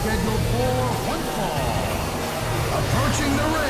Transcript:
scheduled for one fall. Approaching the ring